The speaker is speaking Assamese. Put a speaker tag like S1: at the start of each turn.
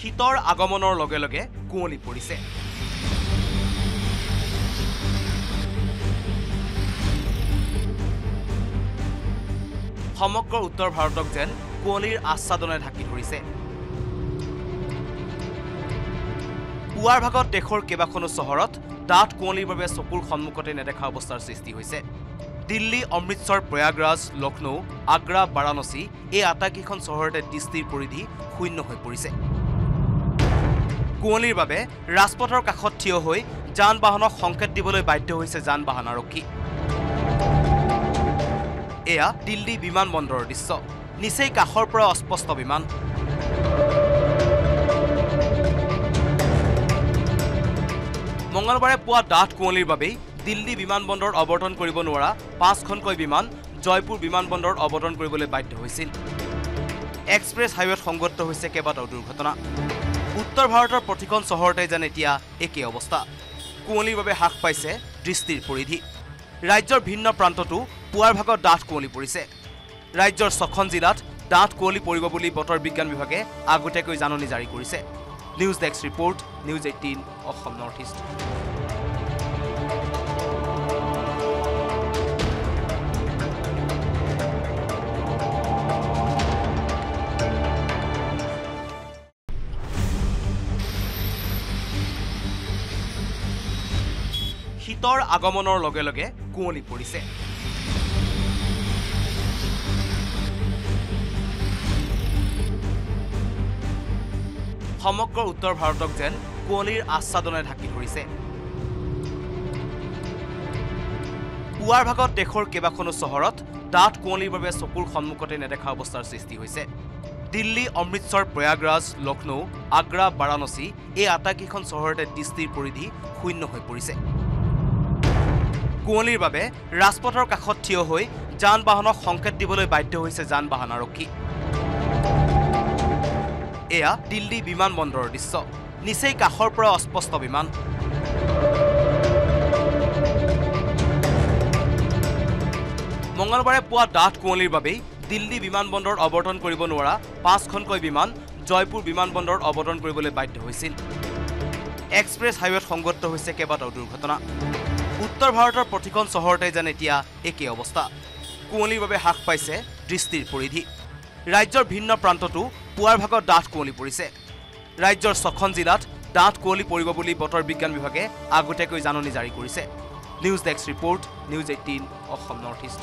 S1: শীতৰ আগমনৰ লগে লগে কুঁৱলী পৰিছে। সমগ্ৰ উত্তৰ ভাৰতক যেন কুঁৱলীৰ আচ্ছাদনে ঢাকি ধৰিছে। পুৱাৰ ভাগত দেশৰ কেইবাখনো চহৰত ডাঠ কুঁৱলীৰ বাবে চকুৰ সন্মুখতে নেদেখা অৱস্থাৰ সৃষ্টি হৈছে। দিল্লী অমৃতসৰ প্ৰয়াগৰাজ লক্ষ্ণৌ আগ্ৰা বাৰাণসী এই আটাইকেইখন চহৰতে দৃষ্টিৰ পৰিধি শূন্য হৈ পৰিছে। কুঁৱলীৰ বাবে ৰাজপথৰ কাষত থিয় হৈ যান বাহনক সংকেত দিবলৈ বাধ্য হৈছে যান বাহন আৰক্ষী। এয়া দিল্লী বিমানবন্দৰৰ দৃশ্য। নিচেই কাষৰ পৰা অস্পষ্ট বিমান। মঙলবাৰে পুৱা ডাঠ কুঁৱলীৰ বাবেই দিল্লী বিমানবন্দৰত অৱতৰণ কৰিব নোৱাৰা পাঁচখনকৈ বিমান জয়পুৰ বিমানবন্দৰত অৱতৰণ কৰিবলৈ বাধ্য হৈছিল। এক্সপ্ৰেছ হাইৱেত সংঘটিত হৈছে কেইবাটাও দুৰ্ঘটনা। উত্তৰ ভাৰতৰ প্ৰতিখন চহৰতে যেন এতিয়া একেই অৱস্থা। কুঁৱলীৰ বাবে হ্ৰাস পাইছে দৃষ্টিৰ পৰিধি। ৰাজ্যৰ ভিন্ন প্ৰান্ততো পুৱাৰ ভাগত ডাঠ কুঁৱলী পৰিছে। ৰাজ্যৰ ছখন জিলাত ডাঠ কুঁৱলী পৰিব বুলি বতৰ বিজ্ঞান বিভাগে আগতীয়াকৈ জাননী জাৰি কৰিছে। News desk report news eighteen Assam north east. শীতৰ আগমনৰ লগে লগে কুঁৱলী পৰিছে। সমগ্ৰ উত্তৰ ভাৰতক যেন কুঁৱলীৰ আচ্ছাদনে ঢাকি ধৰিছে। পুৱাৰ ভাগত দেশৰ কেইবাখনো চহৰত ডাঠ কুঁৱলীৰ বাবে চকুৰ সন্মুখতে নেদেখা অৱস্থাৰ সৃষ্টি হৈছে। দিল্লী অমৃতসৰ প্ৰয়াগৰাজ লক্ষ্ণৌ আগ্ৰা বাৰাণসী এই আটাইকেইখন চহৰতে দৃষ্টিৰ পৰিধি শূন্য হৈ পৰিছে। কুঁৱলীৰ বাবে ৰাজপথৰ কাষত থিয় হৈ যান বাহনক সংকেত দিবলৈ বাধ্য হৈছে যান বাহন আৰক্ষী। এয়া দিল্লী বিমানবন্দৰৰ দৃশ্য। নিচেই কাষৰ পৰা অস্পষ্ট বিমান। মঙলবাৰে পুৱা ডাঠ কুঁৱলীৰ বাবেই দিল্লী বিমানবন্দৰত অৱতৰণ কৰিব নোৱাৰা পাঁচখনকৈ বিমান জয়পুৰ বিমানবন্দৰত অৱতৰণ কৰিবলৈ বাধ্য হৈছিল। এক্সপ্ৰেছ হাইৱেত সংঘটিত হৈছে কেইবাটাও দুৰ্ঘটনা। উত্তৰ ভাৰতৰ প্ৰতিখন চহৰতে যেন এতিয়া একেই অৱস্থা। কুঁৱলীৰ বাবে হ্ৰাস পাইছে দৃষ্টিৰ পৰিধি। ৰাজ্যৰ ভিন্ন প্ৰান্ততো পুৱাৰ ভাগত ডাঠ কুঁৱলী পৰিছে। ৰাজ্যৰ ছখন জিলাত ডাঠ কুঁৱলী পৰিব বুলি বতৰ বিজ্ঞান বিভাগে আগতীয়াকৈ জাননী জাৰি কৰিছে। News desk report news eighteen Assam north east.